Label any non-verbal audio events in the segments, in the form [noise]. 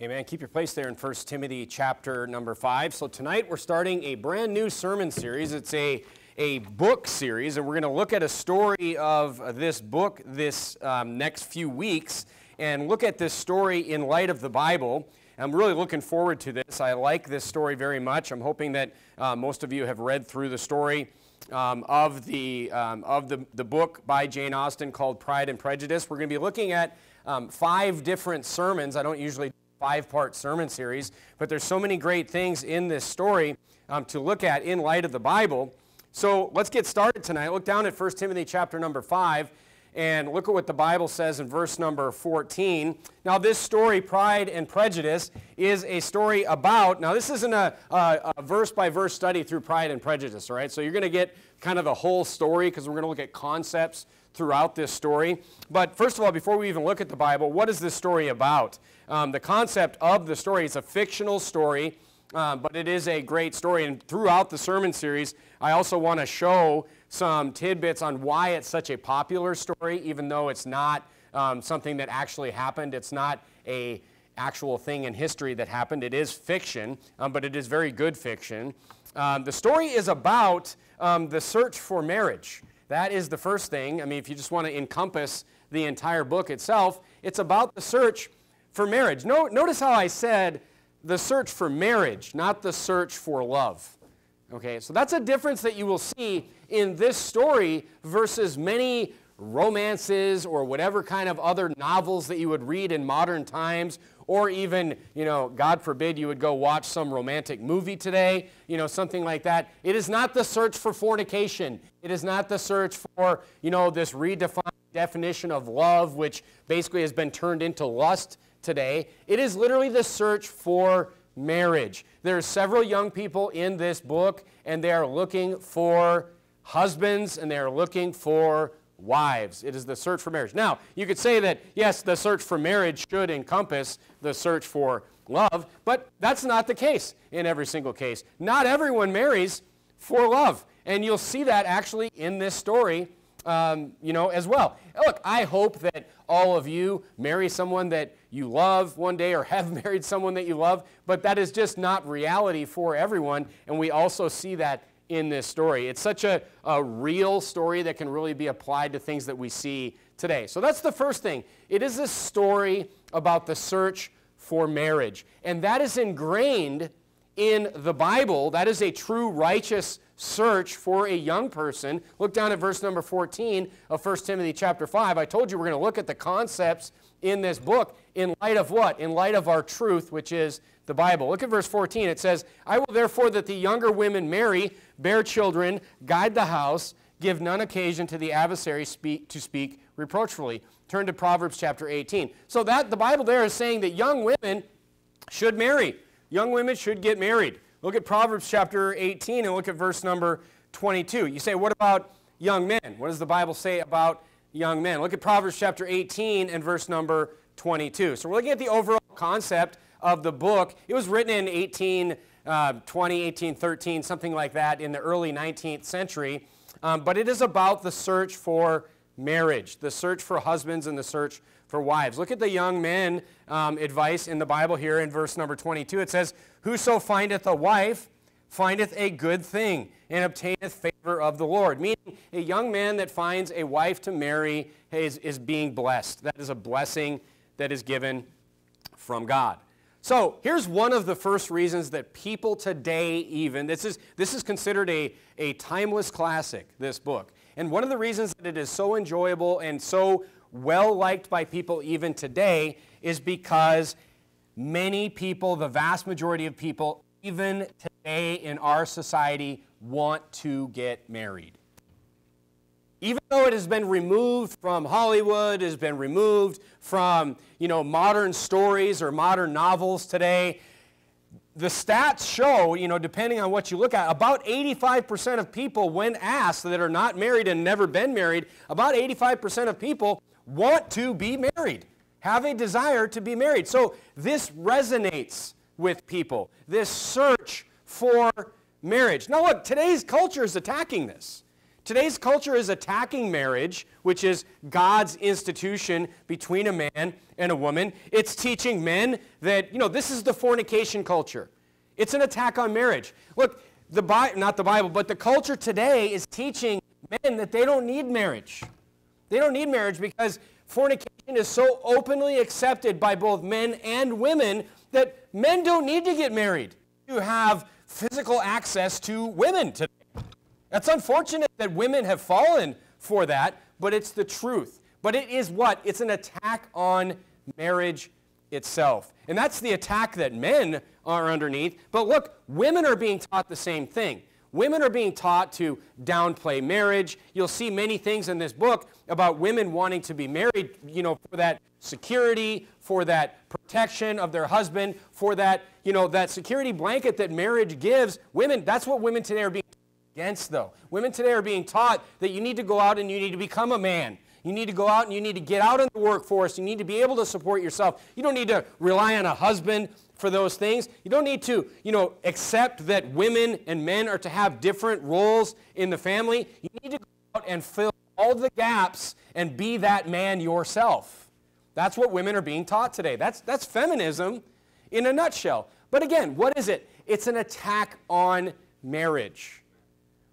Amen. Keep your place there in 1 Timothy chapter number 5. So tonight we're starting a brand new sermon series. It's a, a book series, and we're going to look at a story of this book this um, next few weeks and look at this story in light of the Bible. I'm really looking forward to this. I like this story very much. I'm hoping that uh, most of you have read through the story um, of, the, um, of the, the book by Jane Austen called Pride and Prejudice. We're going to be looking at um, five different sermons. I don't usually five-part sermon series, but there's so many great things in this story um, to look at in light of the Bible. So let's get started tonight. Look down at 1 Timothy chapter number 5 and look at what the Bible says in verse number 14. Now, this story, Pride and Prejudice, is a story about, now, this isn't a, a, a verse by verse study through Pride and Prejudice, all right? So you're going to get kind of the whole story because we're going to look at concepts throughout this story. But first of all, before we even look at the Bible, what is this story about? Um, the concept of the story is a fictional story, uh, but it is a great story. And throughout the sermon series, I also want to show some tidbits on why it's such a popular story, even though it's not um, something that actually happened. It's not a actual thing in history that happened. It is fiction, um, but it is very good fiction. Um, the story is about um, the search for marriage. That is the first thing. I mean, if you just want to encompass the entire book itself, it's about the search for marriage. No, notice how I said the search for marriage, not the search for love. Okay, so that's a difference that you will see in this story versus many romances or whatever kind of other novels that you would read in modern times or even, you know, God forbid you would go watch some romantic movie today, you know, something like that. It is not the search for fornication. It is not the search for, you know, this redefined definition of love, which basically has been turned into lust today. It is literally the search for marriage. There are several young people in this book, and they are looking for husbands, and they are looking for wives. It is the search for marriage. Now, you could say that, yes, the search for marriage should encompass the search for love, but that's not the case in every single case. Not everyone marries for love. And you'll see that actually in this story, um, you know, as well. Look, I hope that all of you marry someone that you love one day or [laughs] have married someone that you love, but that is just not reality for everyone. And we also see that in this story. It's such a, a real story that can really be applied to things that we see today. So that's the first thing. It is a story about the search for marriage. And that is ingrained in the Bible. That is a true righteous search for a young person. Look down at verse number 14 of 1 Timothy chapter 5. I told you we're going to look at the concepts in this book in light of what? In light of our truth, which is the Bible. Look at verse 14. It says, I will therefore that the younger women marry, bear children, guide the house, give none occasion to the adversary speak, to speak reproachfully. Turn to Proverbs chapter 18. So that the Bible there is saying that young women should marry. Young women should get married. Look at Proverbs chapter 18 and look at verse number 22. You say, what about young men? What does the Bible say about young men? Look at Proverbs chapter 18 and verse number 22. So we're looking at the overall concept of the book. It was written in 1820, uh, 1813, something like that, in the early 19th century. Um, but it is about the search for marriage, the search for husbands and the search for wives. Look at the young men um, advice in the Bible here in verse number 22. It says, Whoso findeth a wife findeth a good thing and obtaineth favor of the Lord. Meaning, a young man that finds a wife to marry is, is being blessed. That is a blessing that is given from God. So here's one of the first reasons that people today even, this is, this is considered a, a timeless classic, this book. And one of the reasons that it is so enjoyable and so well liked by people even today is because many people, the vast majority of people, even today in our society, want to get married. Even though it has been removed from Hollywood, has been removed from you know, modern stories or modern novels today, the stats show, you know, depending on what you look at, about 85% of people, when asked that are not married and never been married, about 85% of people want to be married, have a desire to be married. So this resonates with people, this search for marriage. Now, look, today's culture is attacking this. Today's culture is attacking marriage, which is God's institution between a man and a woman. It's teaching men that, you know, this is the fornication culture. It's an attack on marriage. Look, the Bible, not the Bible, but the culture today is teaching men that they don't need marriage. They don't need marriage because fornication is so openly accepted by both men and women that men don't need to get married to have physical access to women today. That's unfortunate that women have fallen for that, but it's the truth. But it is what? It's an attack on marriage itself. And that's the attack that men are underneath. But look, women are being taught the same thing. Women are being taught to downplay marriage. You'll see many things in this book about women wanting to be married, you know, for that security, for that protection of their husband, for that, you know, that security blanket that marriage gives. Women, that's what women today are being against, though. Women today are being taught that you need to go out and you need to become a man. You need to go out and you need to get out in the workforce. You need to be able to support yourself. You don't need to rely on a husband for those things. You don't need to, you know, accept that women and men are to have different roles in the family. You need to go out and fill all the gaps and be that man yourself. That's what women are being taught today. That's, that's feminism in a nutshell. But again, what is it? It's an attack on marriage.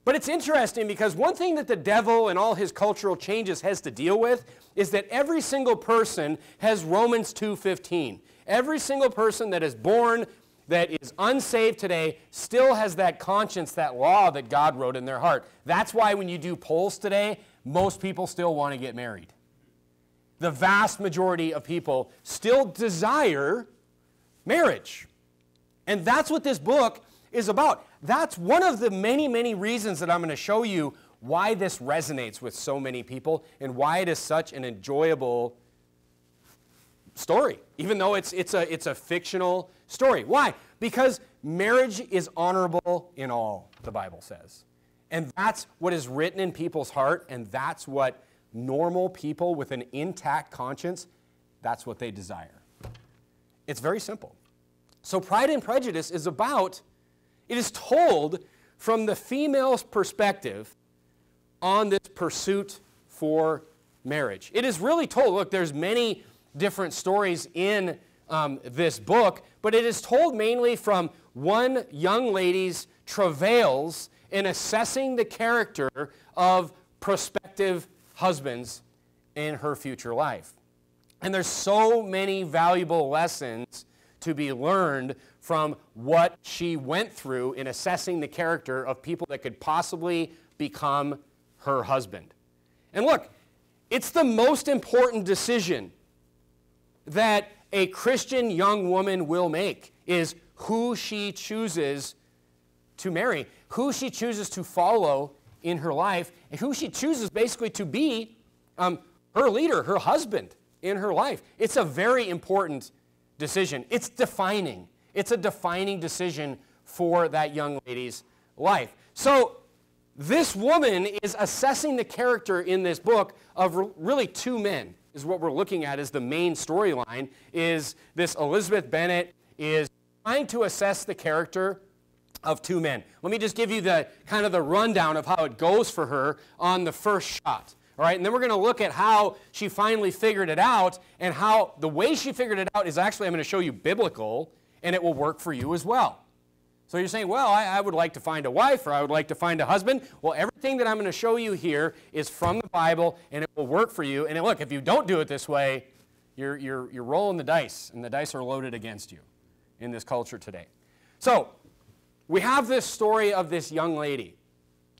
But it's interesting because one thing that the devil and all his cultural changes has to deal with is that every single person has Romans 2:15. Every single person that is born that is unsaved today still has that conscience, that law that God wrote in their heart. That's why when you do polls today, most people still want to get married. The vast majority of people still desire marriage. And that's what this book is about. That's one of the many, many reasons that I'm going to show you why this resonates with so many people and why it is such an enjoyable story, even though it's, it's, a, it's a fictional story. Why? Because marriage is honorable in all, the Bible says. And that's what is written in people's heart, and that's what normal people with an intact conscience, that's what they desire. It's very simple. So Pride and Prejudice is about it is told from the female's perspective on this pursuit for marriage. It is really told, look, there's many different stories in um, this book, but it is told mainly from one young lady's travails in assessing the character of prospective husbands in her future life. And there's so many valuable lessons to be learned from what she went through in assessing the character of people that could possibly become her husband. And look, it's the most important decision that a Christian young woman will make is who she chooses to marry, who she chooses to follow in her life, and who she chooses basically to be um, her leader, her husband in her life. It's a very important decision. It's defining. It's a defining decision for that young lady's life. So this woman is assessing the character in this book of really two men is what we're looking at as the main storyline is this Elizabeth Bennet is trying to assess the character of two men. Let me just give you the kind of the rundown of how it goes for her on the first shot. All right, and then we're going to look at how she finally figured it out and how the way she figured it out is actually I'm going to show you biblical and it will work for you as well. So you're saying, well, I, I, would like to find a wife or I would like to find a husband. Well, everything that I'm going to show you here is from the Bible and it will work for you. And look, if you don't do it this way, you're, you're, you're rolling the dice and the dice are loaded against you in this culture today. So we have this story of this young lady.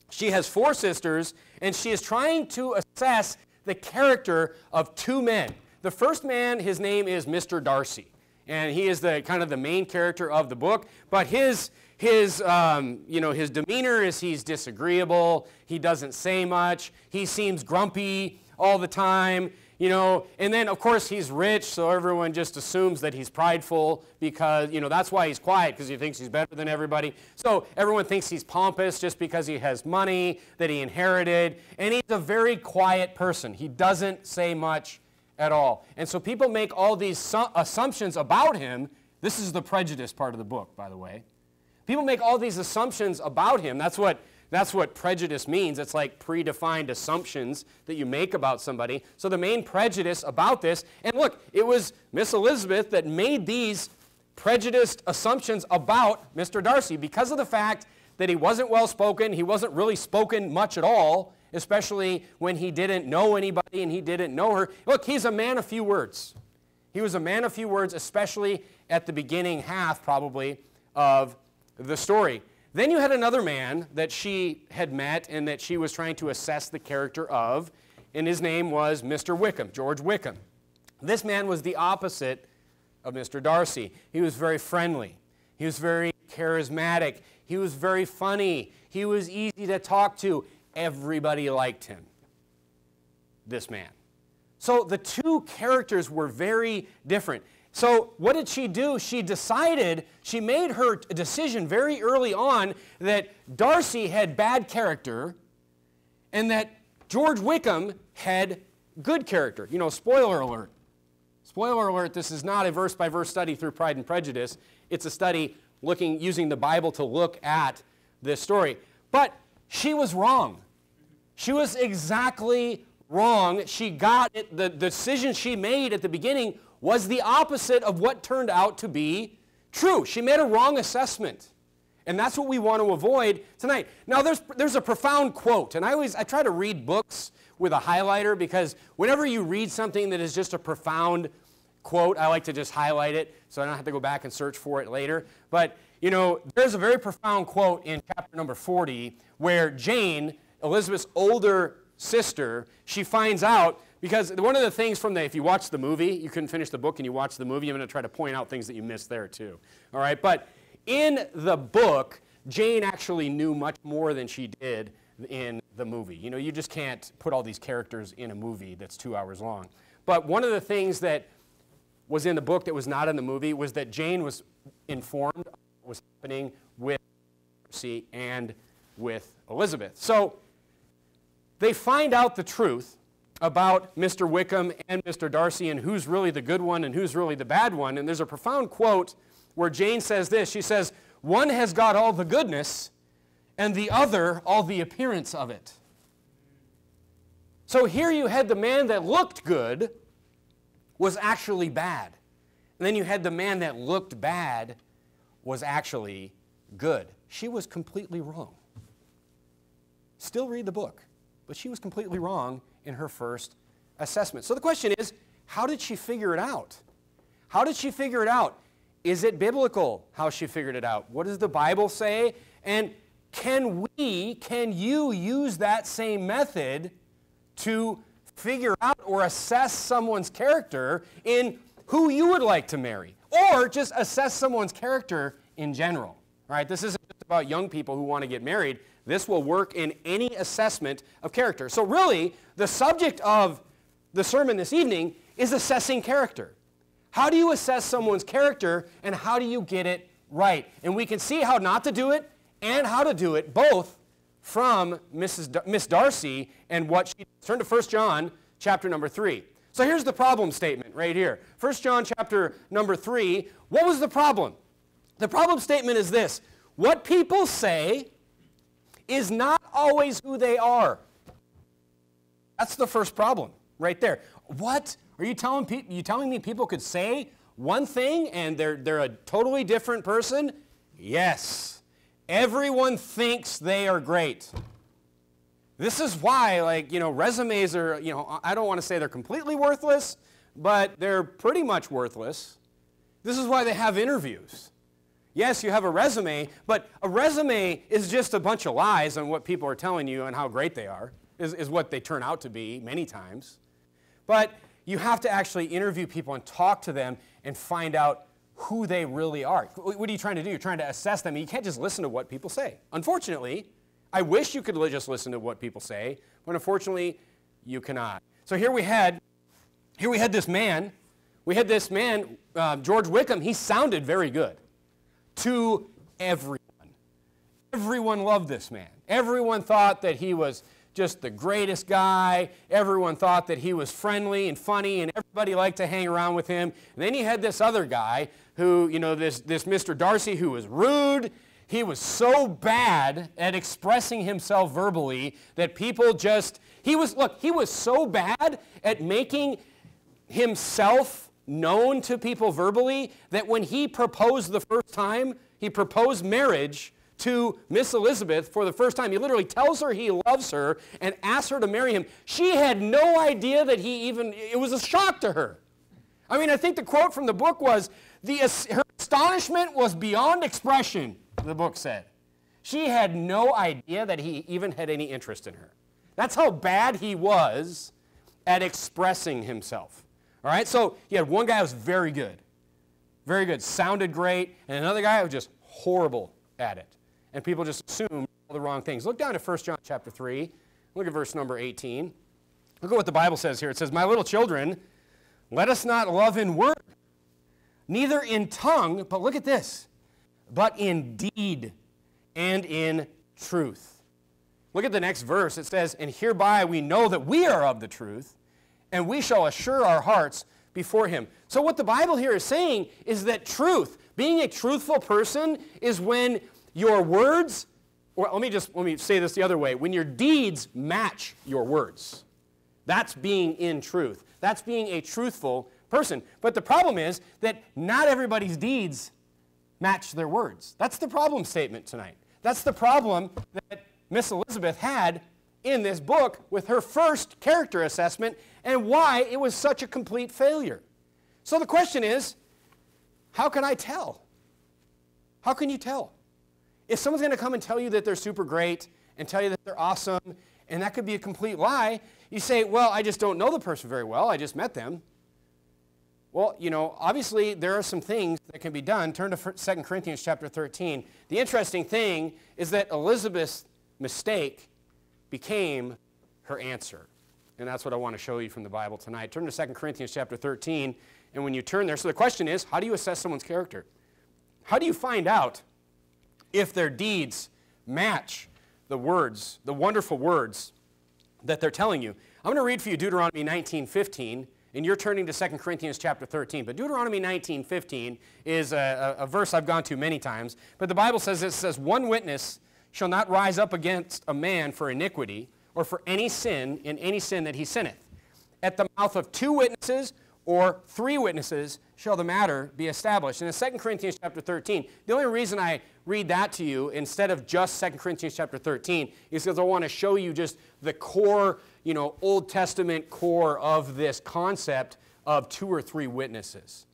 She has four sisters and she is trying to assess the character of two men. The first man, his name is Mr. Darcy and he is the kind of the main character of the book. But his his um, you know his demeanor is he's disagreeable. He doesn't say much. He seems grumpy all the time. You know, and then of course he's rich, so everyone just assumes that he's prideful because, you know, that's why he's quiet, because he thinks he's better than everybody. So everyone thinks he's pompous just because he has money that he inherited. And he's a very quiet person. He doesn't say much at all. And so people make all these assumptions about him. This is the prejudice part of the book, by the way. People make all these assumptions about him. That's what That's what prejudice means. It's like predefined assumptions that you make about somebody. So the main prejudice about this, and look, it was Miss Elizabeth that made these prejudiced assumptions about Mr. Darcy because of the fact that he wasn't well spoken, he wasn't really spoken much at all, especially when he didn't know anybody and he didn't know her. Look, he's a man of few words. He was a man of few words, especially at the beginning half, probably, of the story. Then you had another man that she had met and that she was trying to assess the character of, and his name was Mr. Wickham, George Wickham. This man was the opposite of Mr. Darcy. He was very friendly. He was very charismatic. He was very funny. He was easy to talk to. Everybody liked him. This man. So the two characters were very different. So what did she do? She decided, she made her decision very early on that Darcy had bad character and that George Wickham had good character. You know, spoiler alert. Spoiler alert, this is not a verse by verse study through Pride and Prejudice. It's a study looking, using the Bible to look at this story. But she was wrong. She was exactly wrong. She got it. The decision she made at the beginning was the opposite of what turned out to be true. She made a wrong assessment. And that's what we want to avoid tonight. Now, there's, there's a profound quote, and I always I try to read books with a highlighter because whenever you read something that is just a profound quote, I like to just highlight it so I don't have to go back and search for it later. But, you know, there's a very profound quote in chapter number 40 where Jane, Elizabeth's older sister, she finds out because one of the things from the, if you watch the movie, you couldn't finish the book and you watch the movie, I'm going to try to point out things that you missed there too. All right, but in the book, Jane actually knew much more than she did in the movie. You know, you just can't put all these characters in a movie that's two hours long. But one of the things that was in the book that was not in the movie was that Jane was informed of what was happening with Darcy and with Elizabeth. So they find out the truth about Mr. Wickham and Mr. Darcy and who's really the good one and who's really the bad one. And there's a profound quote where Jane says this. She says, One has got all the goodness, and the other all the appearance of it. So here you had the man that looked good was actually bad. And then you had the man that looked bad was actually good. She was completely wrong. Still read the book, but she was completely wrong in her first assessment. So the question is, how did she figure it out? How did she figure it out? Is it biblical how she figured it out? What does the Bible say? And can we, can you use that same method to figure out or assess someone's character in who you would like to marry? Or just assess someone's character in general? right? this isn't just about young people who want to get married. This will work in any assessment of character. So, really, the subject of the sermon this evening is assessing character. How do you assess someone's character and how do you get it right? And we can see how not to do it and how to do it both from Mrs. Miss Darcy and what she turn to 1 John chapter number 3. So here's the problem statement right here. 1 John chapter number 3. What was the problem? The problem statement is this. What people say is not always who they are. That's the first problem right there. What? Are you telling, pe- you telling me people could say one thing and they're, they're a totally different person? Yes. Everyone thinks they are great. This is why, like, you know, resumes are, you know, I don't want to say they're completely worthless, but they're pretty much worthless. This is why they have interviews. Yes, you have a resume, but a resume is just a bunch of lies on what people are telling you and how great they are, is, is what they turn out to be many times. But you have to actually interview people and talk to them and find out who they really are. What are you trying to do? You're trying to assess them. You can't just listen to what people say. Unfortunately, I wish you could just listen to what people say, but unfortunately, you cannot. So here we had, here we had this man. We had this man, uh, George Wickham. He sounded very good to everyone. Everyone loved this man. Everyone thought that he was just the greatest guy. Everyone thought that he was friendly and funny, and everybody liked to hang around with him. And then you had this other guy who, you know, this, this Mr. Darcy who was rude. he was so bad at expressing himself verbally that people just, he was, look, he was so bad at making himself known to people verbally that when he proposed the first time, he proposed marriage to Miss Elizabeth for the first time. He literally tells her he loves her and asks her to marry him. She had no idea that he even, it was a shock to her. I mean, I think the quote from the book was, the, her astonishment was beyond expression, the book said. She had no idea that he even had any interest in her. That's how bad he was at expressing himself. All right, so you had one guy who was very good, very good, sounded great, and another guy who was just horrible at it. And people just assumed all the wrong things. Look down to 1 John chapter 3. Look at verse number 18. Look at what the Bible says here. It says, My little children, let us not love in word, neither in tongue, but look at this, but in deed and in truth. Look at the next verse. It says, And hereby we know that we are of the truth and we shall assure our hearts before him. So, what the Bible here is saying is that truth, being a truthful person, is when your words, or let me just let me say this the other way, when your deeds match your words. That's being in truth. That's being a truthful person. But the problem is that not everybody's deeds match their words. That's the problem statement tonight. That's the problem that Miss Elizabeth had in this book with her first character assessment and why it was such a complete failure. So the question is how can I tell? How can you tell? If someone's going to come and tell you that they're super great and tell you that they're awesome, and that could be a complete lie, you say, Well, I just don't know the person very well, I just met them. Well, you know, obviously there are some things that can be done. Turn to 2 Corinthians chapter 13. The interesting thing is that Elizabeth's mistake became her answer. And that's what I want to show you from the Bible tonight. Turn to 2 Corinthians chapter 13. And when you turn there, so the question is, how do you assess someone's character? How do you find out if their deeds match the words, the wonderful words that they're telling you? I'm going to read for you Deuteronomy 19:15, and you're turning to 2 Corinthians chapter 13. But Deuteronomy 19:15 is a, a, a verse I've gone to many times. But the Bible says it says, "One witness shall not rise up against a man for iniquity or for any sin in any sin that he sinneth. At the mouth of two witnesses or three witnesses shall the matter be established. In 2 Corinthians chapter 13, the only reason I read that to you instead of just 2 Corinthians chapter 13 is because I want to show you just the core, you know, Old Testament core of this concept of two or three witnesses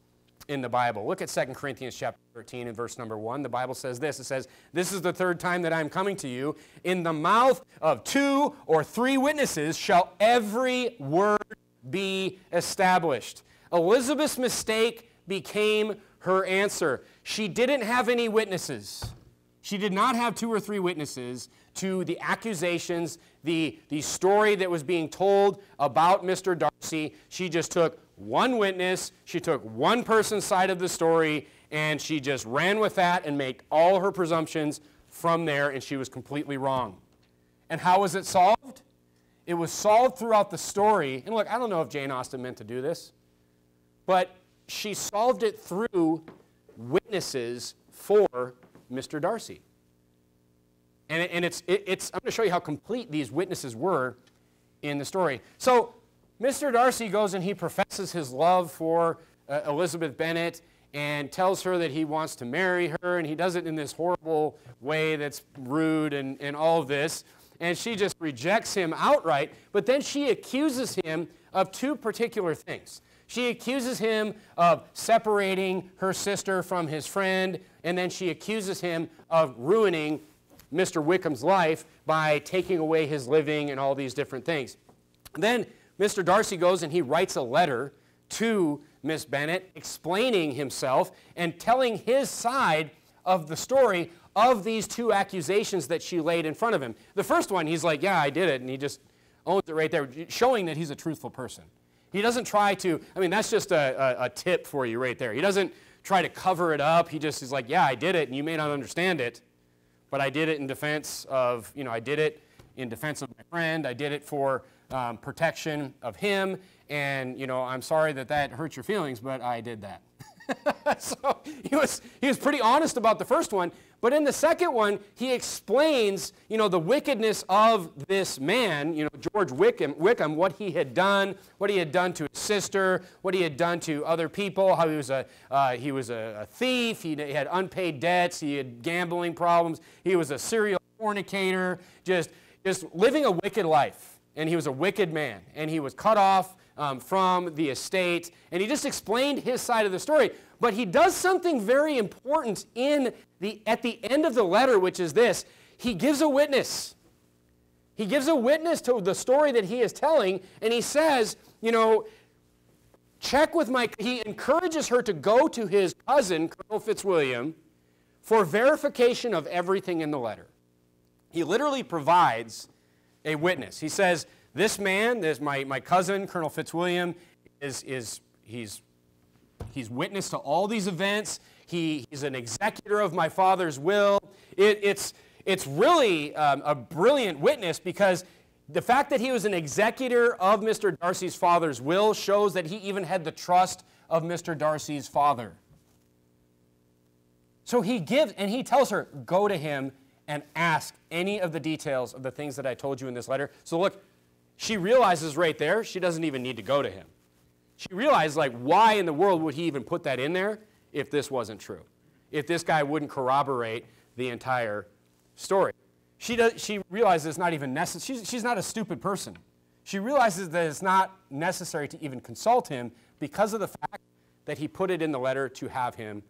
in the Bible. Look at 2 Corinthians chapter 13 and verse number 1. The Bible says this. It says, This is the third time that I am coming to you. In the mouth of two or three witnesses shall every word be established. Elizabeth's mistake became her answer. She didn't have any witnesses. She did not have two or three witnesses to the accusations, the, the story that was being told about Mr. Darcy. She just took one witness, she took one person's side of the story, and she just ran with that and made all her presumptions from there, and she was completely wrong. And how was it solved? It was solved throughout the story. And look, I don't know if Jane Austen meant to do this, but she solved it through witnesses for Mr. Darcy. And, and it's, it, it's, I'm going to show you how complete these witnesses were in the story. So Mr. Darcy goes and he professes his love for uh, Elizabeth Bennet and tells her that he wants to marry her, and he does it in this horrible way that's rude and, and all this. And she just rejects him outright, but then she accuses him of two particular things. She accuses him of separating her sister from his friend, and then she accuses him of ruining Mr. Wickham's life by taking away his living and all these different things. Then Mr. Darcy goes and he writes a letter to Miss Bennet explaining himself and telling his side of the story of these two accusations that she laid in front of him. The first one, he's like, Yeah, I did it, and he just owns it right there, showing that he's a truthful person. He doesn't try to, I mean, that's just a, a, a tip for you right there. He doesn't try to cover it up. He just is like, Yeah, I did it, and you may not understand it, but I did it in defense of, you know, I did it in defense of my friend. I did it for um, protection of him. And, you know, I'm sorry that that hurt your feelings, but I did that. [laughs] so he was, he was pretty honest about the first one. But in the second one, he explains, you know, the wickedness of this man, you know, George Wickham, Wickham, what he had done, what he had done to his sister, what he had done to other people, how he was a, uh, he was a, a thief, he, he had unpaid debts, he had gambling problems, he was a serial fornicator, just, just living a wicked life. And he was a wicked man, and he was cut off um, from the estate. And he just explained his side of the story. But he does something very important in the, at the end of the letter, which is this he gives a witness. He gives a witness to the story that he is telling, and he says, you know, check with my, he encourages her to go to his cousin, Colonel Fitzwilliam, for verification of everything in the letter. He literally provides a witness. He says, this man, this my, my cousin, Colonel Fitzwilliam, is, is he's, he's witness to all these events. He, he's an executor of my father's will. It, it's, it's really um, a brilliant witness because the fact that he was an executor of Mr. Darcy's father's will shows that he even had the trust of Mr. Darcy's father. So he gives, and he tells her, go to him and ask any of the details of the things that I told you in this letter. So look, she realizes right there she doesn't even need to go to him. She realizes, like, why in the world would he even put that in there if this wasn't true? If this guy wouldn't corroborate the entire story. She, does, she realizes it's not even necessary. She's, she's not a stupid person. She realizes that it's not necessary to even consult him because of the fact that he put it in the letter to have him.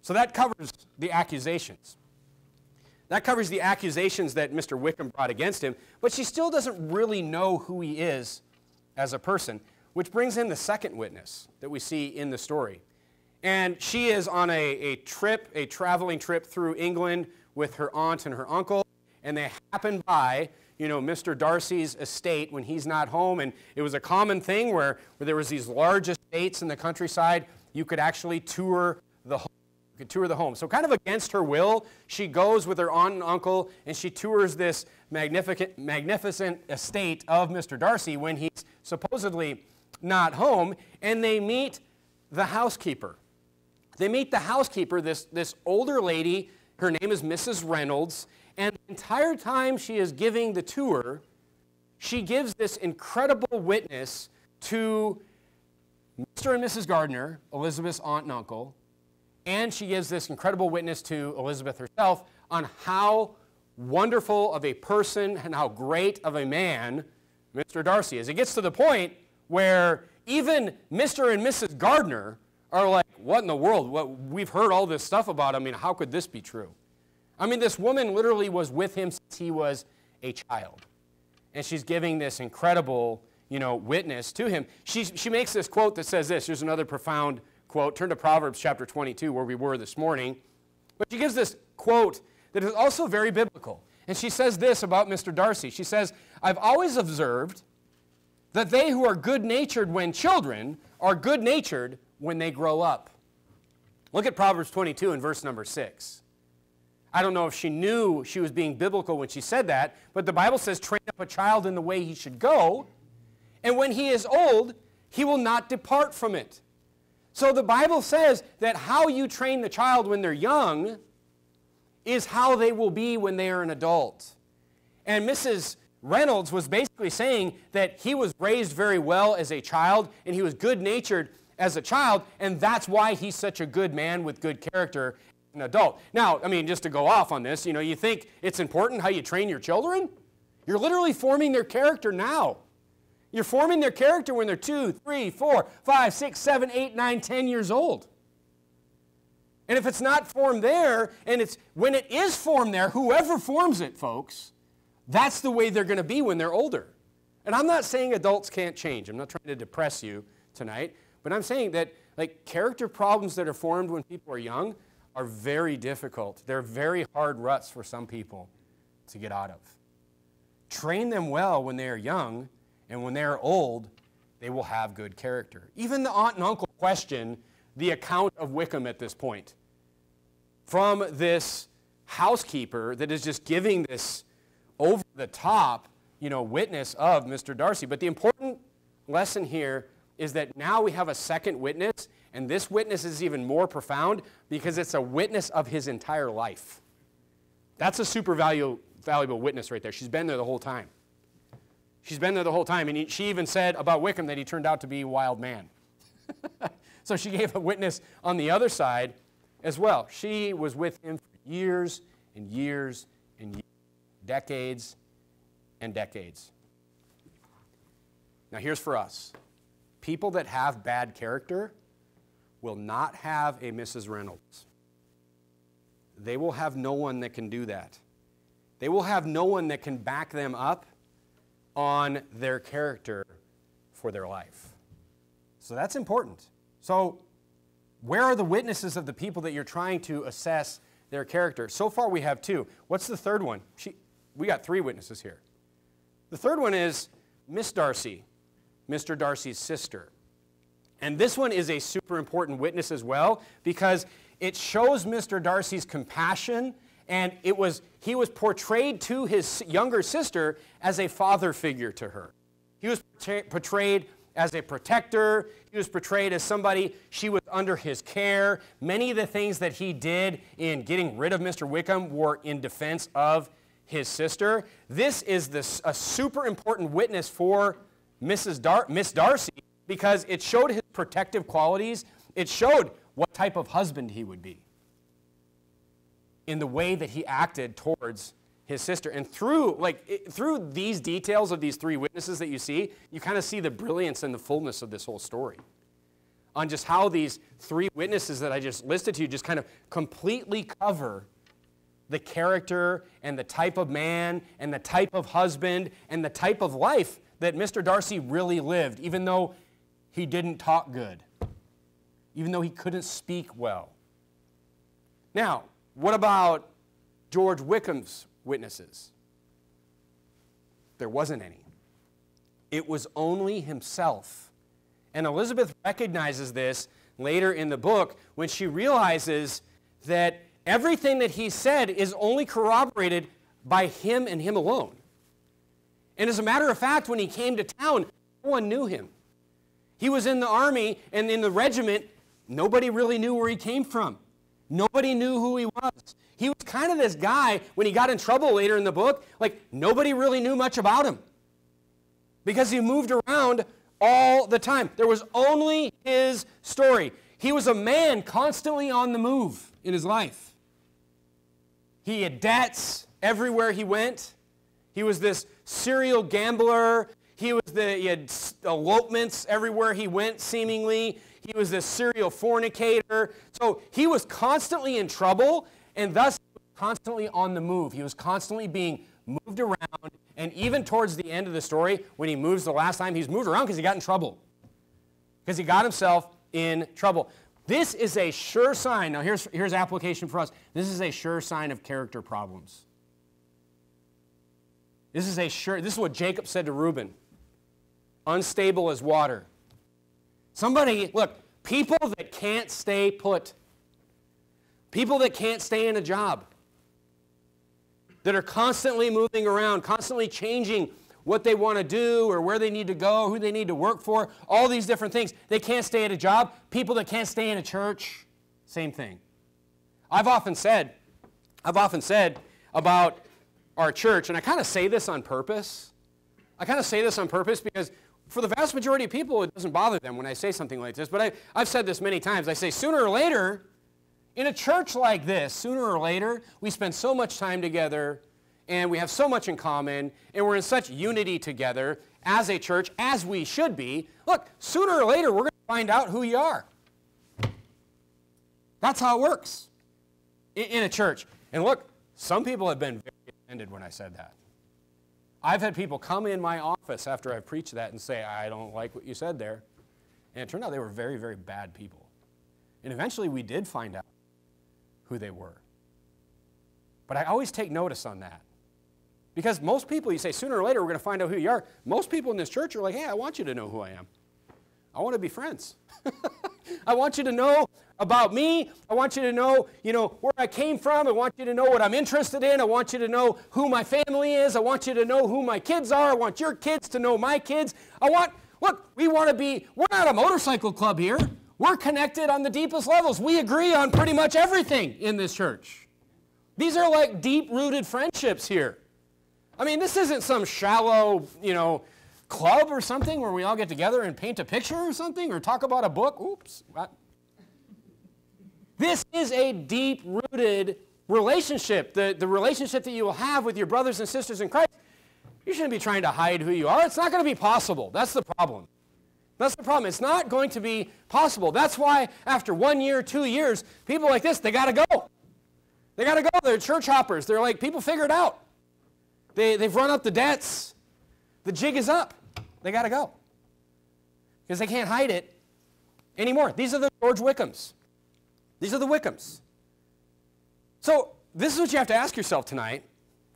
So that covers the accusations. That covers the accusations that Mr. Wickham brought against him, but she still doesn't really know who he is as a person, which brings in the second witness that we see in the story. And she is on a, a trip, a traveling trip through England with her aunt and her uncle, and they happen by you know, Mr. Darcy's estate when he's not home. And it was a common thing where, where there was these large estates in the countryside. You could actually tour the home could tour the home. So, kind of against her will, she goes with her aunt and uncle and she tours this magnificent, magnificent estate of Mr. Darcy when he's supposedly not home, and they meet the housekeeper. They meet the housekeeper, this, this older lady. Her name is Mrs. Reynolds, and the entire time she is giving the tour, she gives this incredible witness to Mr. and Mrs. Gardiner, Elizabeth's aunt and uncle, and she gives this incredible witness to Elizabeth herself on how wonderful of a person and how great of a man Mr. Darcy is. It gets to the point where even Mr. and Mrs. Gardiner are like, what in the world? What, we've heard all this stuff about him. I mean, how could this be true? I mean, this woman literally was with him since he was a child. And she's giving this incredible, you know, witness to him. She, she makes this quote that says this. Here's another profound quote. Turn to Proverbs chapter 22, where we were this morning. But she gives this quote that is also very biblical. And she says this about Mr. Darcy. She says, I've always observed that they who are good natured when children are good natured when they grow up. Look at Proverbs 22 and verse number 6. I don't know if she knew she was being biblical when she said that, but the Bible says, train up a child in the way he should go, and when he is old, he will not depart from it. So the Bible says that how you train the child when they're young is how they will be when they are an adult. And Mrs. Reynolds was basically saying that he was raised very well as a child and he was good natured as a child, and that's why he's such a good man with good character as an adult. Now, I mean, just to go off on this, you know, you think it's important how you train your children? You're literally forming their character now. You're forming their character when they're two, three, four, five, six, seven, eight, nine, ten years old. And if it's not formed there, and it's when it is formed there, whoever forms it, folks, that's the way they're going to be when they're older. And I'm not saying adults can't change. I'm not trying to depress you tonight, but I'm saying that like character problems that are formed when people are young are very difficult. They're very hard ruts for some people to get out of. Train them well when they are young and when they're old, they will have good character. Even the aunt and uncle question the account of Wickham at this point from this housekeeper that is just giving this over the top, you know, witness of Mr. Darcy. But the important lesson here is that now we have a second witness, And this witness is even more profound because it's a witness of his entire life. That's a super value, valuable witness right there. She's been there the whole time. She's been there the whole time. And he, she even said about Wickham that he turned out to be a wild man. [laughs] so she gave a witness on the other side as well. She was with him for years and years and years, decades and decades. Now, here's for us people that have bad character will not have a Mrs. Reynolds. They will have no one that can do that. They will have no one that can back them up on their character for their life. So that's important. So, where are the witnesses of the people that you're trying to assess their character? So far, we have two. What's the third one? She, we got three witnesses here. The third one is Miss Darcy, Mr. Darcy's sister. And this one is a super important witness as well because it shows Mr. Darcy's compassion and it was he was portrayed to his younger sister as a father figure to her. He was portrayed as a protector. He was portrayed as somebody, she was under his care. Many of the things that he did in getting rid of Mr. Wickham were in defense of his sister. This is this, a super important witness for Mrs. Dar- Miss Darcy because it showed his protective qualities. It showed what type of husband he would be in the way that he acted towards his sister. And through like it, through these details of these three witnesses that you see, you kind of see the brilliance and the fullness of this whole story. On just how these three witnesses that I just listed to you just kind of completely cover the character and the type of man and the type of husband and the type of life that Mr. Darcy really lived, even though he didn't talk good, even though he couldn't speak well. Now, what about George Wickham's witnesses. There wasn't any. It was only himself. And Elizabeth recognizes this later in the book when she realizes that everything that he said is only corroborated by him and him alone. And as a matter of fact, when he came to town, no one knew him. He was in the army and in the regiment, nobody really knew where he came from. Nobody knew who he was. He was kind of this guy, when he got in trouble later in the book, like nobody really knew much about him because he moved around all the time. There was only his story. He was a man constantly on the move in his life. He had debts everywhere he went. He was this serial gambler. He was the he had elopements everywhere he went, seemingly. He was this serial fornicator. So he was constantly in trouble, and thus constantly on the move. He was constantly being moved around, and even towards the end of the story, when he moves the last time, he's moved around because he got in trouble. Because he got himself in trouble. This is a sure sign. Now, here's, here's application for us. This is a sure sign of character problems. This is a sure, this is what Jacob said to Reuben unstable as water. Somebody, look, people that can't stay put. People that can't stay in a job, that are constantly moving around, constantly changing what they want to do or where they need to go, who they need to work for, all these different things. They can't stay at a job. People that can't stay in a church, same thing. I've often said, I've often said about our church, and I kind of say this on purpose. I kind of say this on purpose because for the vast majority of people, it doesn't bother them when I say something like this. But I, I've said this many times. I say, sooner or later, in a church like this, sooner or later, we spend so much time together and we have so much in common and we're in such unity together as a church, as we should be. Look, sooner or later, we're going to find out who you are. That's how it works in, in a church. And look, some people have been very offended when I said that. I've had people come in my office after I've preached that and say, I don't like what you said there. And it turned out they were very, very bad people. And eventually we did find out who they were. But I always take notice on that. Because most people, you say, sooner or later, we're going to find out who you are. Most people in this church are like, hey, I want you to know who I am. I want to be friends. [laughs] I want you to know about me. I want you to know, you know, where I came from. I want you to know what I'm interested in. I want you to know who my family is. I want you to know who my kids are. I want your kids to know my kids. I want, look, we want to be, we're not a motorcycle club here. We're connected on the deepest levels. We agree on pretty much everything in this church. These are like deep rooted friendships here. I mean, this isn't some shallow, you know, club or something where we all get together and paint a picture or something or talk about a book. Oops. This is a deep rooted relationship, the, the relationship that you will have with your brothers and sisters in Christ. You shouldn't be trying to hide who you are. It's not going to be possible. That's the problem. That's the problem. It's not going to be possible. That's why after one year, two years, people like this, they got to go. They got to go. They're church hoppers. They're like, people figure it out. They, they've run up the debts. The jig is up. They got to go. Because they can't hide it anymore. These are the George Wickhams. These are the Wickhams. So this is what you have to ask yourself tonight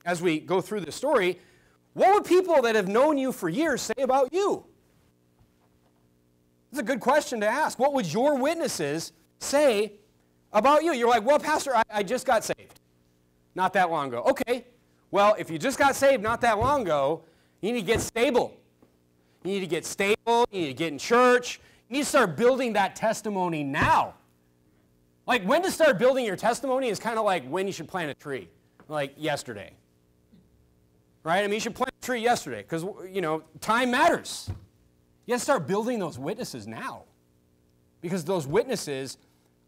as we go through this story. What would people that have known you for years say about you? It's a good question to ask. What would your witnesses say about you? You're like, well, Pastor, I, I just got saved not that long ago. Okay, well, if you just got saved not that long ago, you need to get stable. You need to get stable. You need to get in church. You need to start building that testimony now. Like when to start building your testimony is kind of like when you should plant a tree, like yesterday. Right? I mean, you should plant a tree yesterday because, you know, time matters. You got to start building those witnesses now because those witnesses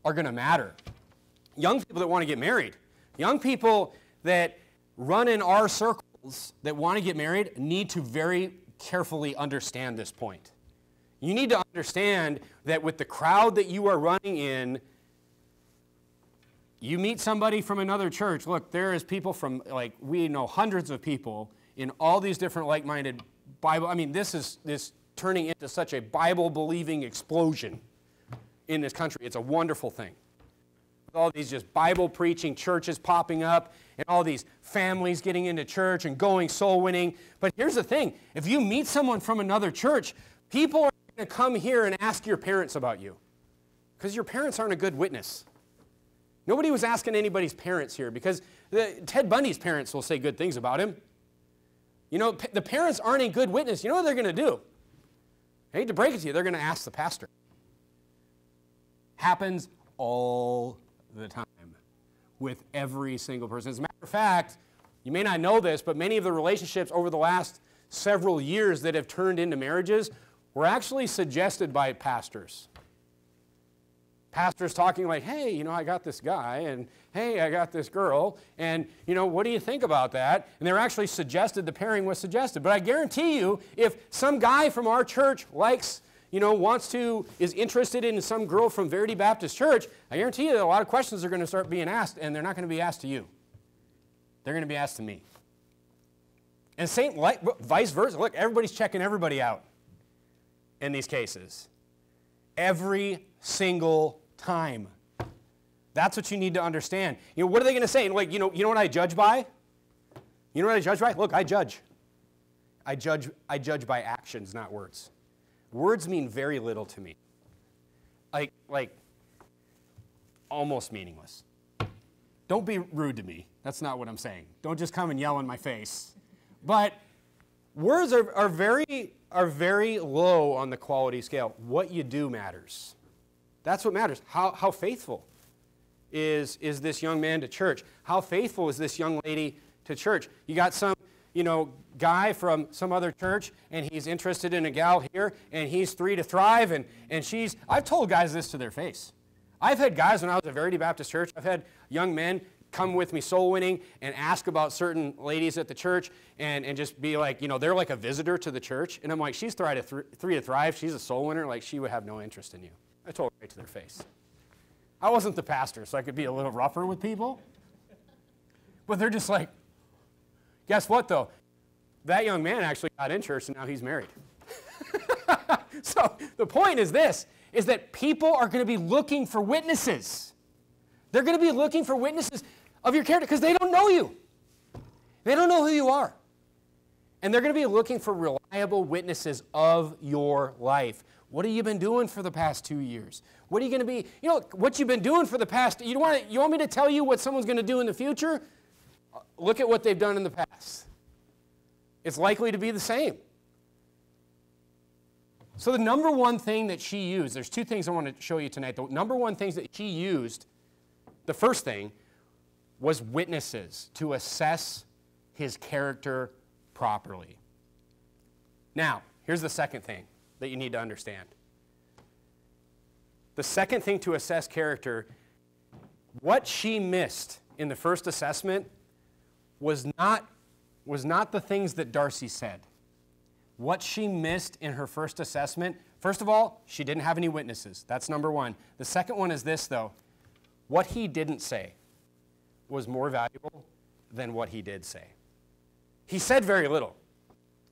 are going to matter. Young people that want to get married, young people that run in our circles that want to get married need to very carefully understand this point. You need to understand that with the crowd that you are running in, you meet somebody from another church. Look, there is people from, like, we know hundreds of people in all these different like minded Bible. I mean, this is this turning into such a Bible believing explosion in this country. It's a wonderful thing. All these just Bible preaching churches popping up and all these families getting into church and going soul winning. But here's the thing if you meet someone from another church, people are going to come here and ask your parents about you because your parents aren't a good witness. Nobody was asking anybody's parents here because the, Ted Bundy's parents will say good things about him. You know, the parents aren't a good witness. You know what they're going to do? I hate to break it to you, they're going to ask the pastor. Happens all the time with every single person. As a matter of fact, you may not know this, but many of the relationships over the last several years that have turned into marriages were actually suggested by pastors. Pastors talking like, hey, you know, I got this guy, and hey, I got this girl, and, you know, what do you think about that? And they're actually suggested, the pairing was suggested. But I guarantee you, if some guy from our church likes you know, wants to, is interested in some girl from Verity Baptist Church, I guarantee you that a lot of questions are going to start being asked, and they're not going to be asked to you. They're going to be asked to me. And same, like, vice versa. Look, everybody's checking everybody out in these cases. Every single time. That's what you need to understand. You know, what are they going to say? Like, you know, you know what I judge by? You know what I judge by? Look, I judge. I judge, I judge by actions, not words. Words mean very little to me. Like, like almost meaningless. Don't be rude to me. That's not what I'm saying. Don't just come and yell in my face. But words are, are, very, are very low on the quality scale. What you do matters. That's what matters. How, how faithful is, is this young man to church? How faithful is this young lady to church? You got some you know, guy from some other church and he's interested in a gal here and he's three to thrive and, and she's, I've told guys this to their face. I've had guys when I was at Verity Baptist Church, I've had young men come with me soul winning and ask about certain ladies at the church and, and just be like, you know, they're like a visitor to the church. And I'm like, she's three to, th- three to thrive. She's a soul winner. Like, she would have no interest in you. I told her right to their face. I wasn't the pastor, so I could be a little rougher with people. But they're just like, Guess what, though? That young man actually got in church and now he's married. [laughs] so the point is this, is that people are going to be looking for witnesses. They're going to be looking for witnesses of your character because they don't know you. They don't know who you are. And they're going to be looking for reliable witnesses of your life. What have you been doing for the past two years? What are you going to be, you know, what you've been doing for the past, you want, you want me to tell you what someone's going to do in the future? Look at what they've done in the past. It's likely to be the same. So, the number one thing that she used, there's two things I want to show you tonight. The number one things that she used, the first thing, was witnesses to assess his character properly. Now, here's the second thing that you need to understand. The second thing to assess character, what she missed in the first assessment was not, was not the things that Darcy said. What she missed in her first assessment, first of all, she didn't have any witnesses. That's number one. The second one is this, though. What he didn't say was more valuable than what he did say. He said very little.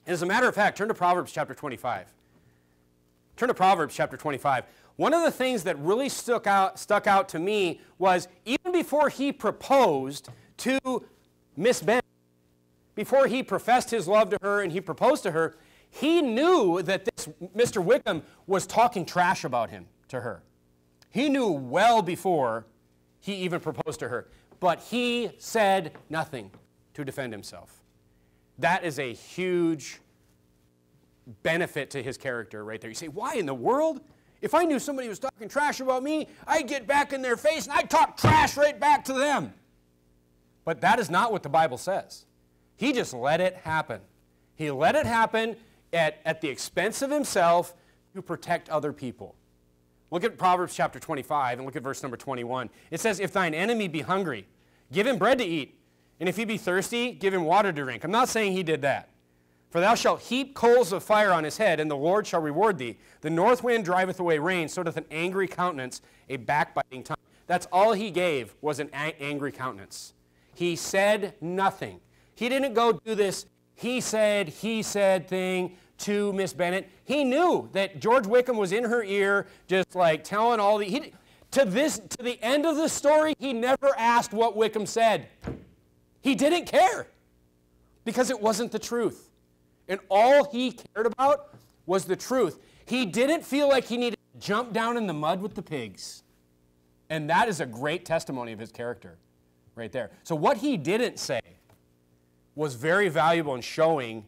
As a matter of fact, turn to Proverbs chapter 25. Turn to Proverbs chapter 25. One of the things that really stuck out, stuck out to me was even before he proposed to Miss Bennet, before he professed his love to her and he proposed to her, he knew that this Mr. Wickham was talking trash about him to her. He knew well before he even proposed to her, but he said nothing to defend himself. That is a huge benefit to his character right there. You say, why in the world? If I knew somebody was talking trash about me, I'd get back in their face and I'd talk trash right back to them. But that is not what the Bible says. He just let it happen. He let it happen at, at the expense of himself to protect other people. Look at Proverbs chapter 25 and look at verse number 21. It says, If thine enemy be hungry, give him bread to eat. And if he be thirsty, give him water to drink. I'm not saying he did that. For thou shalt heap coals of fire on his head, and the Lord shall reward thee. The north wind driveth away rain, so doth an angry countenance a backbiting tongue. That's all he gave was an angry countenance. He said nothing. He didn't go do this he said, he said thing to Miss Bennet. He knew that George Wickham was in her ear, just like telling all the. He, to this, to the end of the story, he never asked what Wickham said. He didn't care because it wasn't the truth. And all he cared about was the truth. He didn't feel like he needed to jump down in the mud with the pigs. And that is a great testimony of his character right there. So, what he didn't say was very valuable in showing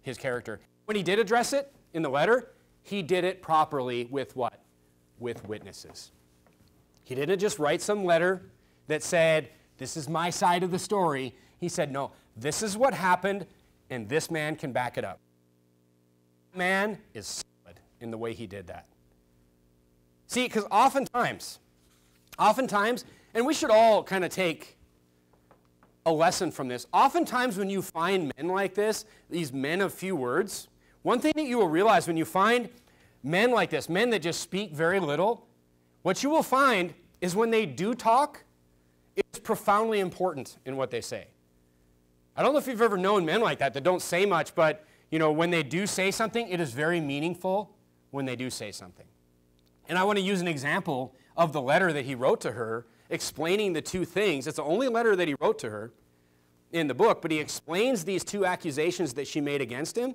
his character. When he did address it in the letter, he did it properly with what? With witnesses. He didn't just write some letter that said, This is my side of the story. He said, No, this is what happened, and this man can back it up. Man is solid in the way he did that. See, because oftentimes, oftentimes, and we should all kind of take a lesson from this. Oftentimes, when you find men like this, these men of few words, one thing that you will realize when you find men like this, men that just speak very little, what you will find is when they do talk, it's profoundly important in what they say. I don't know if you've ever known men like that that don't say much, but you know, when they do say something, it is very meaningful when they do say something. And I want to use an example of the letter that he wrote to her explaining the two things. It's the only letter that he wrote to her in the book, but he explains these two accusations that she made against him.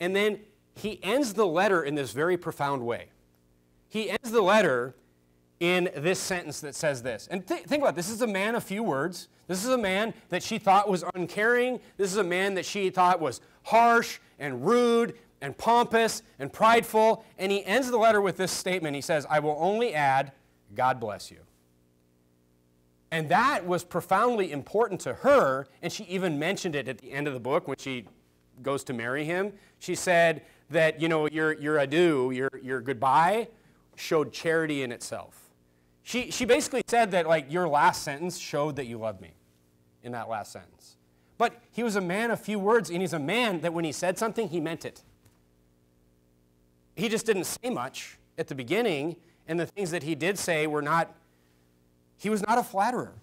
And then he ends the letter in this very profound way. He ends the letter in this sentence that says this. And th- think about it. this is a man of few words. This is a man that she thought was uncaring. This is a man that she thought was harsh and rude and pompous and prideful. And he ends the letter with this statement. He says, I will only add, God bless you. And that was profoundly important to her, and she even mentioned it at the end of the book when she goes to marry him. She said that, you know, your, your adieu, your, your goodbye, showed charity in itself. She, she basically said that, like, your last sentence showed that you loved me in that last sentence. But he was a man of few words, and he's a man that when he said something, he meant it. He just didn't say much at the beginning, and the things that he did say were not he was not a flatterer.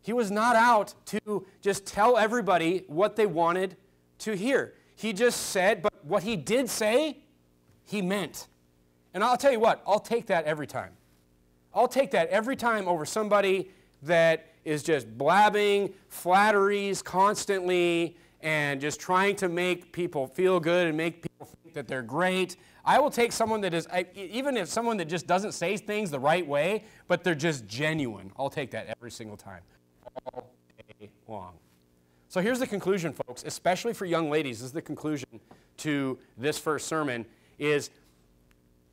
He was not out to just tell everybody what they wanted to hear. He just said, but what he did say, he meant. And I'll tell you what, I'll take that every time. I'll take that every time over somebody that is just blabbing flatteries constantly and just trying to make people feel good and make people think that they're great. I will take someone that is, even if someone that just doesn't say things the right way, but they're just genuine. I'll take that every single time, all day long. So here's the conclusion, folks, especially for young ladies. This is the conclusion to this first sermon is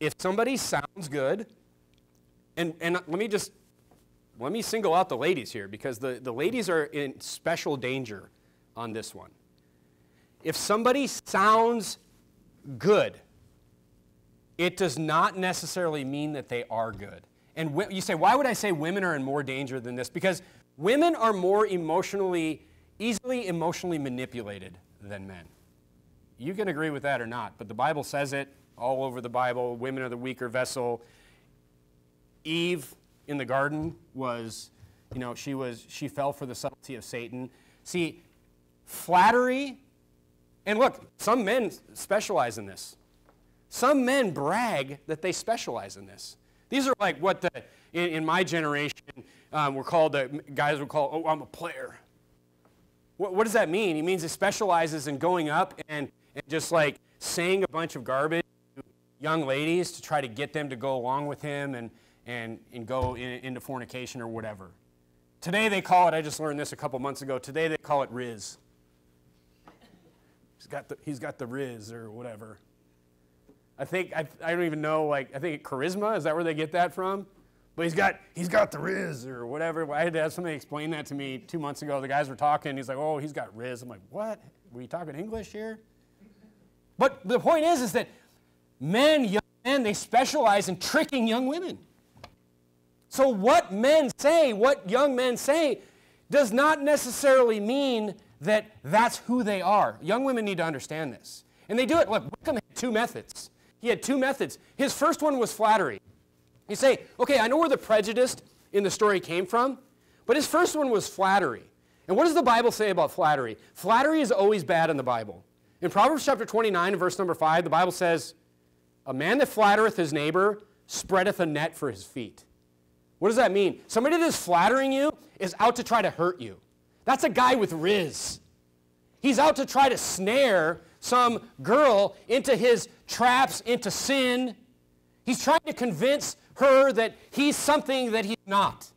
if somebody sounds good, and, and let me just let me single out the ladies here because the, the ladies are in special danger on this one. If somebody sounds good, it does not necessarily mean that they are good. And you say, why would I say women are in more danger than this? Because women are more emotionally, easily emotionally manipulated than men. You can agree with that or not, but the Bible says it all over the Bible. Women are the weaker vessel. Eve in the garden was, you know, she was she fell for the subtlety of Satan. See, flattery, and look, some men specialize in this. Some men brag that they specialize in this. These are like what the in, in my generation um, were called the guys would call, oh, I'm a player. What, what does that mean? He means he specializes in going up and, and just like saying a bunch of garbage to young ladies to try to get them to go along with him and, and, and go in, into fornication or whatever. Today they call it, I just learned this a couple months ago, today they call it Riz. He's got the, he's got the Riz or whatever. I think, I, I don't even know, like, I think charisma, is that where they get that from? But he's got, he's got the Riz or whatever. I had to have somebody explain that to me two months ago. The guys were talking. He's like, oh, he's got Riz. I'm like, what? Were you talking English here? But the point is, is that men, young men, they specialize in tricking young women. So what men say, what young men say, does not necessarily mean that that's who they are. Young women need to understand this. And they do it. Look, Wickham had two methods. He had two methods. His first one was flattery. You say, okay, I know where the prejudice in the story came from, but his first one was flattery. And what does the Bible say about flattery? Flattery is always bad in the Bible. In Proverbs chapter 29, verse number 5, the Bible says, A man that flattereth his neighbor spreadeth a net for his feet. What does that mean? Somebody that's flattering you is out to try to hurt you. That's a guy with riz. He's out to try to snare some girl into his traps, into sin. He's trying to convince her that he's something that he's not.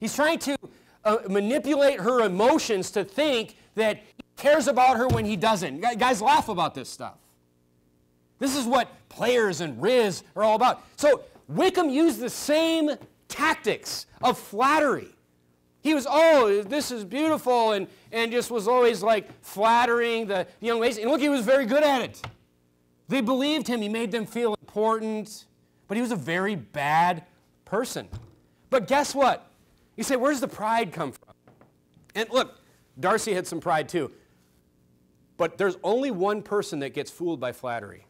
He's trying to uh, manipulate her emotions to think that he cares about her when he doesn't. Guys laugh about this stuff. This is what players and Riz are all about. So Wickham used the same tactics of flattery. He was, oh, this is beautiful, and, and just was always like flattering the young ladies. And look, he was very good at it. They believed him, he made them feel important, but he was a very bad person. But guess what? You say, where's the pride come from? And look, Darcy had some pride too. But there's only one person that gets fooled by flattery,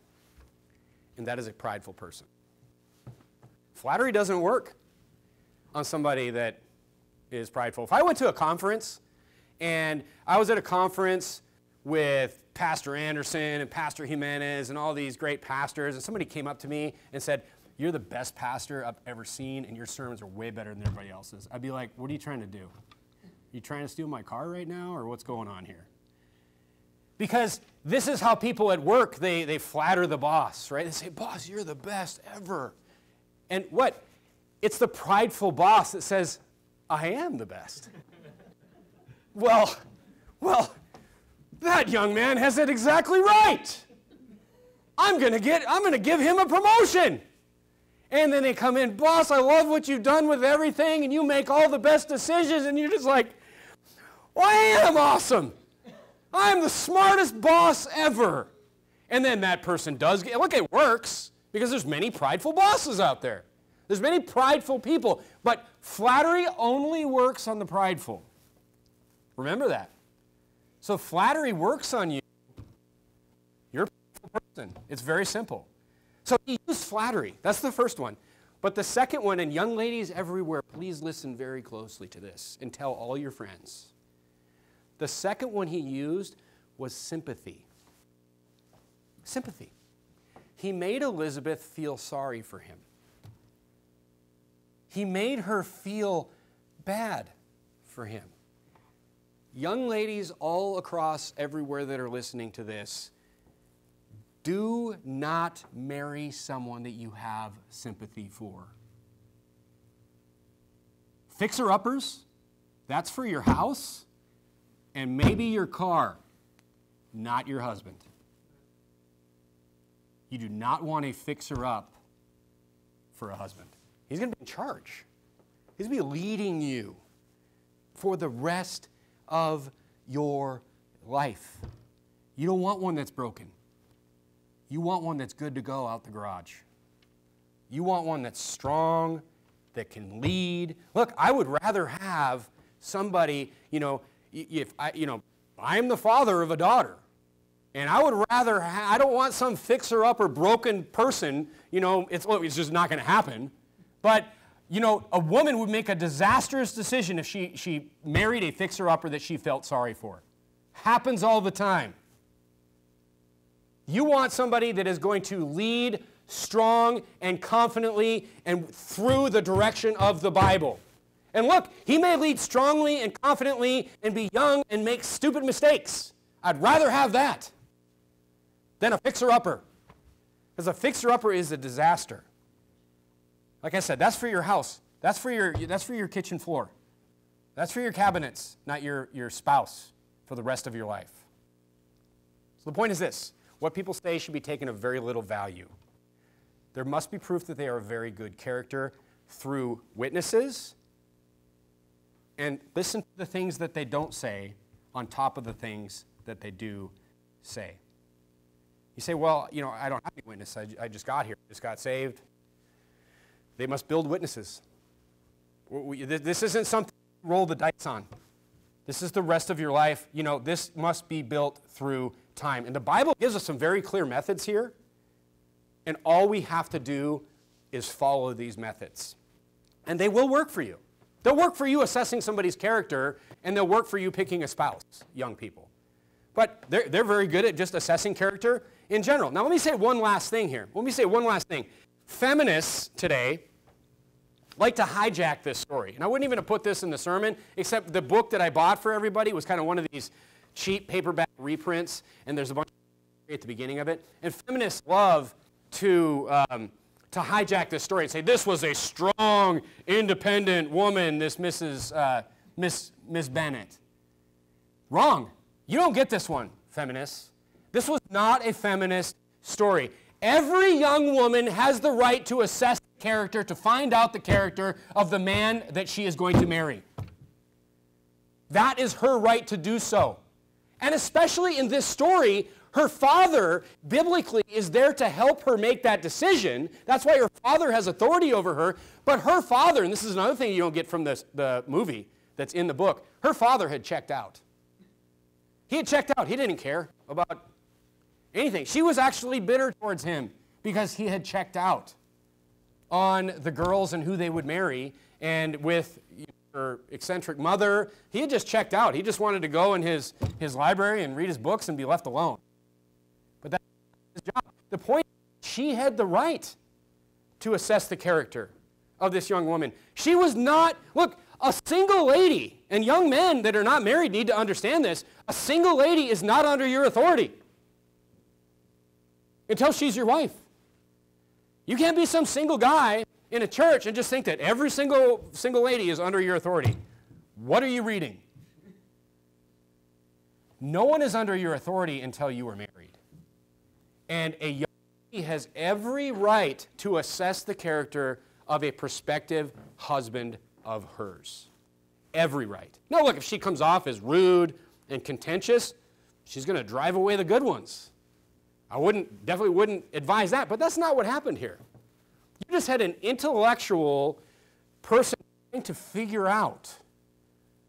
and that is a prideful person. Flattery doesn't work on somebody that is prideful. If I went to a conference and I was at a conference with Pastor Anderson and Pastor Jimenez and all these great pastors, and somebody came up to me and said, You're the best pastor I've ever seen, and your sermons are way better than everybody else's. I'd be like, What are you trying to do? Are you trying to steal my car right now, or what's going on here? Because this is how people at work, they, they flatter the boss, right? They say, Boss, you're the best ever. And what? It's the prideful boss that says, I am the best. well, well, that young man has it exactly right. I'm going to get I'm going to give him a promotion. And then they come in, boss, I love what you've done with everything and you make all the best decisions and you're just like, well, I am awesome. I'm the smartest boss ever. And then that person does get, look, it works because there's many prideful bosses out there. There's many prideful people, but flattery only works on the prideful. Remember that. So flattery works on you. You're a person. It's very simple. So he used flattery. That's the first one. But the second one, and young ladies everywhere, please listen very closely to this and tell all your friends. The second one he used was sympathy. Sympathy. He made Elizabeth feel sorry for him. He made her feel bad for him. Young ladies all across everywhere that are listening to this, do not marry someone that you have sympathy for. Fixer uppers, that's for your house. and maybe your car, not your husband. You do not want a fixer up for a husband. He's going to be in charge, he's going to be leading you for the rest of your life. You don't want one that's broken. You want one that's good to go out the garage. You want one that's strong, that can lead. Look, I would rather have somebody, you know, if I, you know, I'm the father of a daughter. And I would rather, ha- I don't want some fixer up or broken person, you know, it's, it's just not going to happen. But, you know, a woman would make a disastrous decision if she, she married a fixer upper that she felt sorry for. Happens all the time. You want somebody that is going to lead strong and confidently and through the direction of the Bible. And look, he may lead strongly and confidently and be young and make stupid mistakes. I'd rather have that than a fixer upper. Because a fixer upper is a disaster. Like I said, that's for your house. That's for your, that's for your kitchen floor. That's for your cabinets, not your, your spouse for the rest of your life. So the point is this what people say should be taken of very little value. There must be proof that they are a very good character through witnesses and listen to the things that they don't say on top of the things that they do say. You say, well, you know, I don't have any witness. I, I just got here, I just got saved. They must build witnesses. This isn't something roll the dice on. This is the rest of your life. You know, this must be built through time. And the Bible gives us some very clear methods here. And all we have to do is follow these methods. And they will work for you. They'll work for you assessing somebody's character, and they'll work for you picking a spouse, young people. But they're, they're very good at just assessing character in general. Now, let me say one last thing here. Let me say one last thing. Feminists today like to hijack this story. And I wouldn't even have put this in the sermon, except the book that I bought for everybody was kind of one of these cheap paperback reprints, and there's a bunch at the beginning of it. And feminists love to, um, to hijack this story and say, this was a strong, independent woman, this Mrs. Uh, Miss, Miss Bennet. Wrong. You don't get this one, feminists. This was not a feminist story. Every young woman has the right to assess the character, to find out the character of the man that she is going to marry. That is her right to do so. And especially in this story, her father, biblically, is there to help her make that decision. That's why her father has authority over her. But her father, and this is another thing you don't get from this, the movie that's in the book, her father had checked out. He had checked out. He didn't care about anything. She was actually bitter towards him because he had checked out on the girls and who they would marry. And with her eccentric mother, he had just checked out. He just wanted to go in his, his library and read his books and be left alone. But that's his job. The point she had the right to assess the character of this young woman. She was not, look, a single lady, and young men that are not married need to understand this, a single lady is not under your authority until she's your wife. You can't be some single guy in a church and just think that every single single lady is under your authority. What are you reading? No one is under your authority until you are married. And a young lady has every right to assess the character of a prospective husband of hers. Every right. Now, look, if she comes off as rude and contentious, she's going to drive away the good ones. I wouldn't, definitely wouldn't advise that, but that's not what happened here. You just had an intellectual person trying to figure out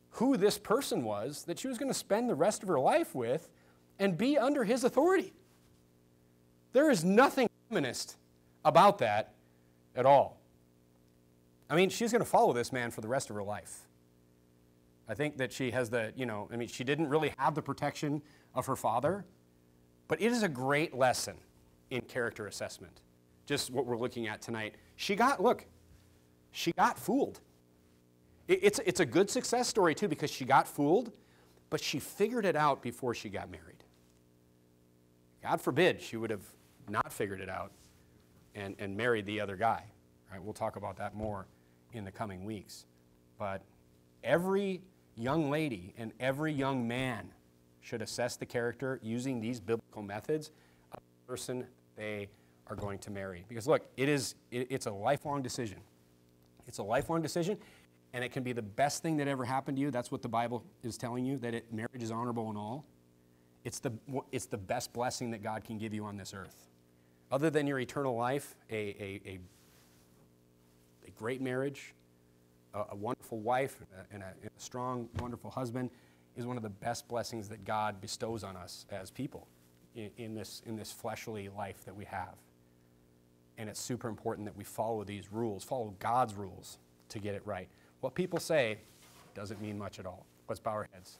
who this person was that she was going to spend the rest of her life with and be under his authority. There is nothing feminist about that at all. I mean, she's going to follow this man for the rest of her life. I think that she has the, you know, I mean, she didn't really have the protection of her father, but it is a great lesson in character assessment, just what we're looking at tonight. She got, look, she got fooled. It's, it's a good success story, too, because she got fooled, but she figured it out before she got married. God forbid she would have not figured it out and, and married the other guy. Right? We'll talk about that more in the coming weeks. But every young lady and every young man should assess the character using these biblical methods of the person they are going to marry. Because look, it is, it, it's a lifelong decision. It's a lifelong decision, and it can be the best thing that ever happened to you. That's what the Bible is telling you, that it, marriage is honorable in all. It's the, it's the best blessing that God can give you on this earth. Other than your eternal life, a, a, a, a great marriage, a, a wonderful wife, and a, and a strong, wonderful husband is one of the best blessings that God bestows on us as people in, in, this, in this fleshly life that we have. And it's super important that we follow these rules, follow God's rules to get it right. What people say doesn't mean much at all. Let's bow our heads.